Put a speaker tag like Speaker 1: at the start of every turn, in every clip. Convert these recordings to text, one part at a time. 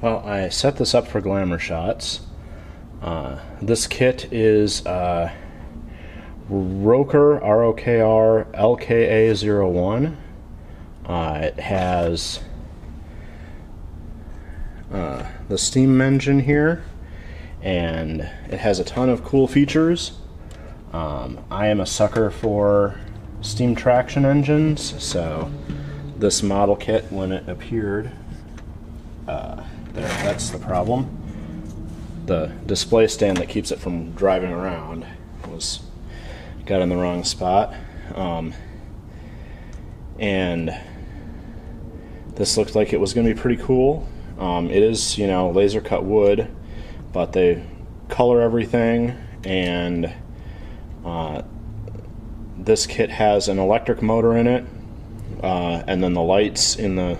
Speaker 1: Well, I set this up for glamour shots. Uh, this kit is uh, Rokr R O K R L K A 01. Uh, it has uh, the steam engine here, and it has a ton of cool features. Um, I am a sucker for steam traction engines, so this model kit, when it appeared, uh, there, that's the problem. The display stand that keeps it from driving around was got in the wrong spot. Um, and this looked like it was going to be pretty cool. Um, it is, you know, laser cut wood, but they color everything, and uh, this kit has an electric motor in it, uh, and then the lights in the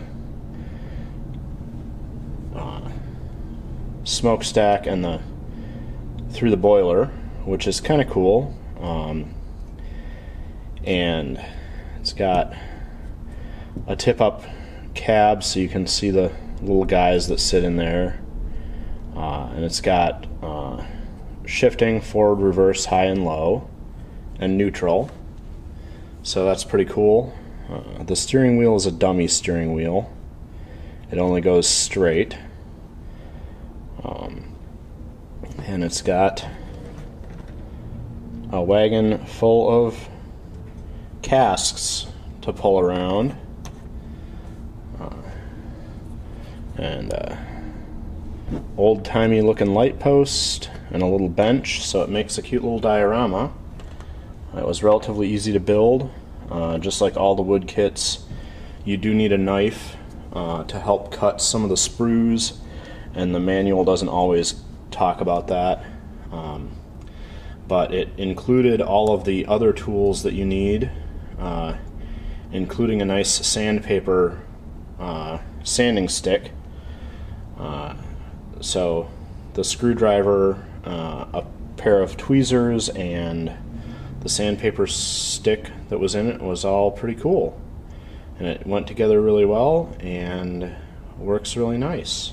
Speaker 1: uh, smokestack and the through the boiler, which is kind of cool. Um, and it's got a tip up cab so you can see the little guys that sit in there. Uh, and it's got uh, shifting, forward, reverse, high and low, and neutral. So that's pretty cool. Uh, the steering wheel is a dummy steering wheel. It only goes straight. Um, and it's got a wagon full of casks to pull around. Uh, and uh, old timey looking light post and a little bench, so it makes a cute little diorama. It was relatively easy to build, uh, just like all the wood kits. You do need a knife uh, to help cut some of the sprues, and the manual doesn't always talk about that. Um, but it included all of the other tools that you need, uh, including a nice sandpaper uh, sanding stick. Uh, so the screwdriver, uh, a pair of tweezers, and the sandpaper stick that was in it was all pretty cool. And it went together really well and works really nice.